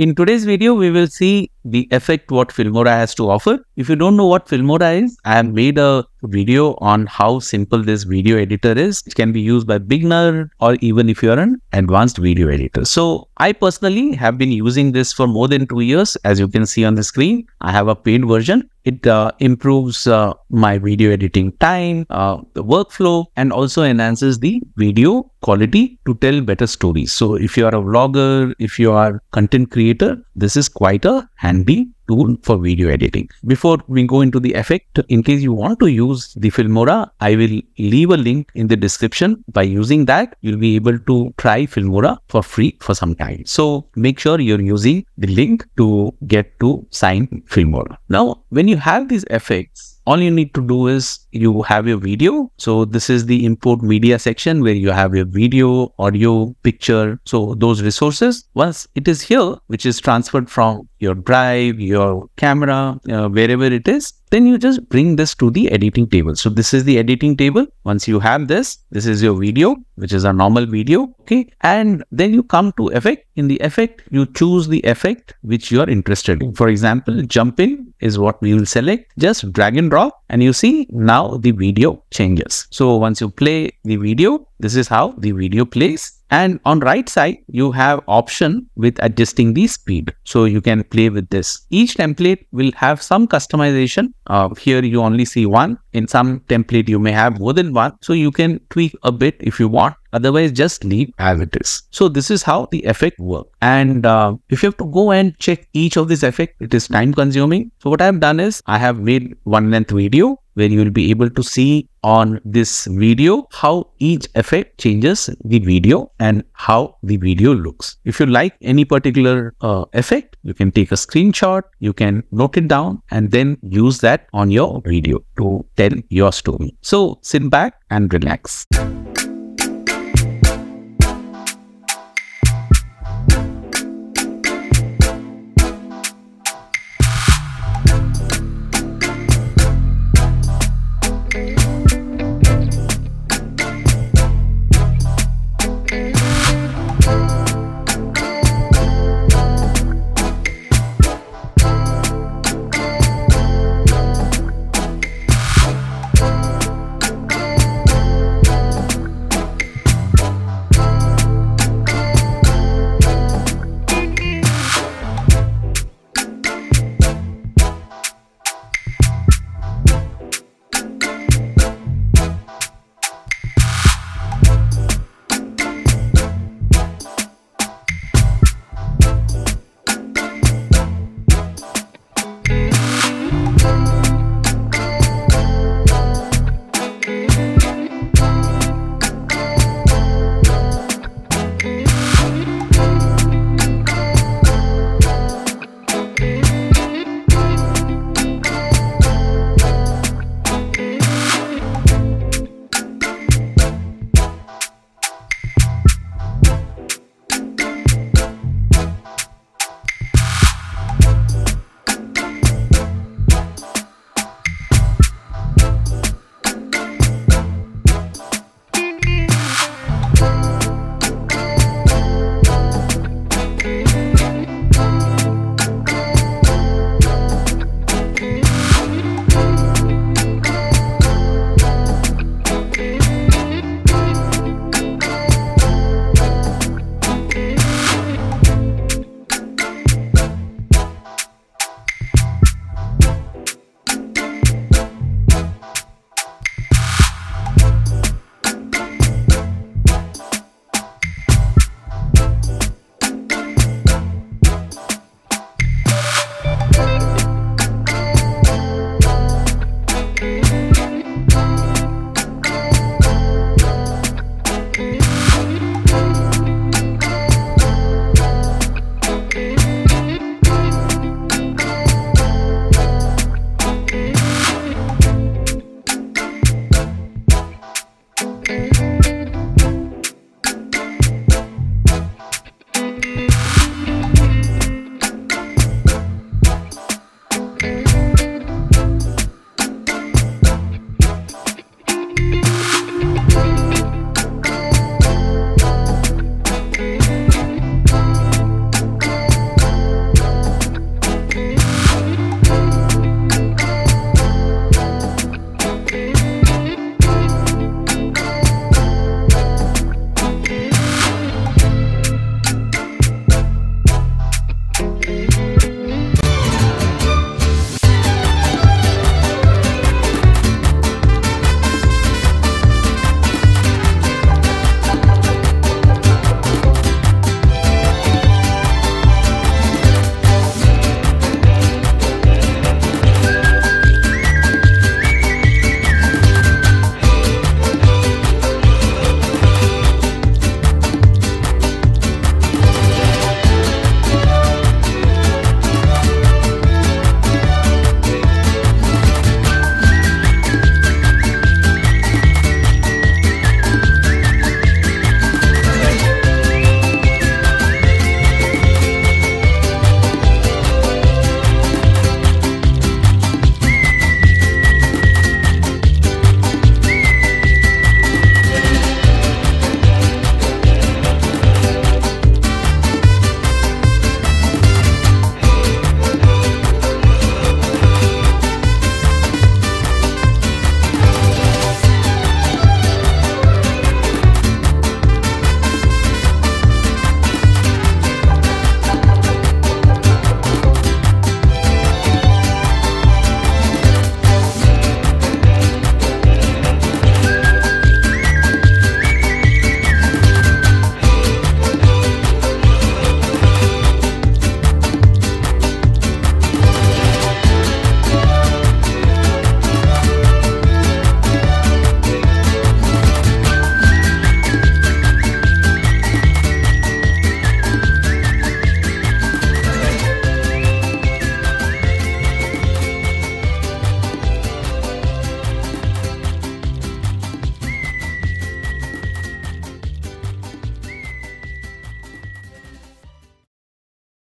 In today's video, we will see the effect what Filmora has to offer. If you don't know what Filmora is, I have made a video on how simple this video editor is. It can be used by beginner or even if you're an advanced video editor. So I personally have been using this for more than two years. As you can see on the screen, I have a paid version. It uh, improves uh, my video editing time, uh, the workflow, and also enhances the video quality to tell better stories. So if you are a vlogger, if you are content creator, this is quite a handy tool for video editing. Before we go into the effect, in case you want to use the Filmora, I will leave a link in the description. By using that, you'll be able to try Filmora for free for some time. So make sure you're using the link to get to sign Filmora. Now, when you have these effects, all you need to do is you have your video. So this is the import media section where you have your video, audio, picture. So those resources, once it is here, which is transferred from your drive, your camera, uh, wherever it is, then you just bring this to the editing table. So this is the editing table. Once you have this, this is your video, which is a normal video. Okay. And then you come to effect. In the effect, you choose the effect which you are interested in. For example, jump in is what we will select. Just drag and drop and you see now the video changes. So once you play the video, this is how the video plays and on right side, you have option with adjusting the speed. So you can play with this. Each template will have some customization. Uh, here you only see one. In some template, you may have more than one. So you can tweak a bit if you want. Otherwise, just leave as it is. So this is how the effect work. And uh, if you have to go and check each of these effect, it is time consuming. So what I have done is I have made one length video where you will be able to see on this video how each effect changes the video and how the video looks. If you like any particular uh, effect, you can take a screenshot, you can note it down and then use that on your video to tell your story. So sit back and relax.